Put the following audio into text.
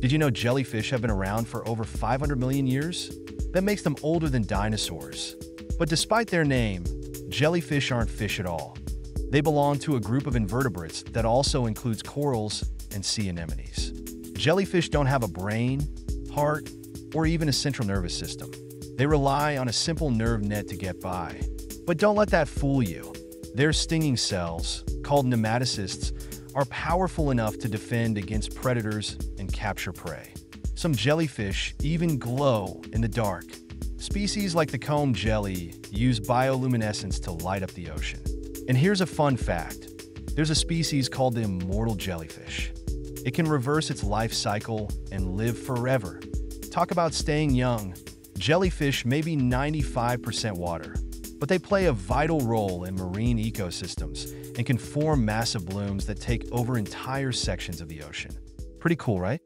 Did you know jellyfish have been around for over 500 million years? That makes them older than dinosaurs. But despite their name, jellyfish aren't fish at all. They belong to a group of invertebrates that also includes corals and sea anemones. Jellyfish don't have a brain, heart, or even a central nervous system. They rely on a simple nerve net to get by. But don't let that fool you. Their stinging cells, called nematocysts, are powerful enough to defend against predators and capture prey. Some jellyfish even glow in the dark. Species like the comb jelly use bioluminescence to light up the ocean. And here's a fun fact. There's a species called the immortal jellyfish. It can reverse its life cycle and live forever. Talk about staying young. Jellyfish may be 95% water, but they play a vital role in marine ecosystems and can form massive blooms that take over entire sections of the ocean. Pretty cool, right?